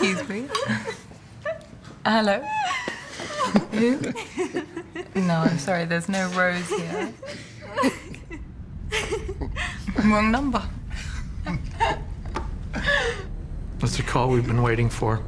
Excuse me. Uh, hello? Who? No, I'm sorry, there's no Rose here. Wrong number. That's the call we've been waiting for.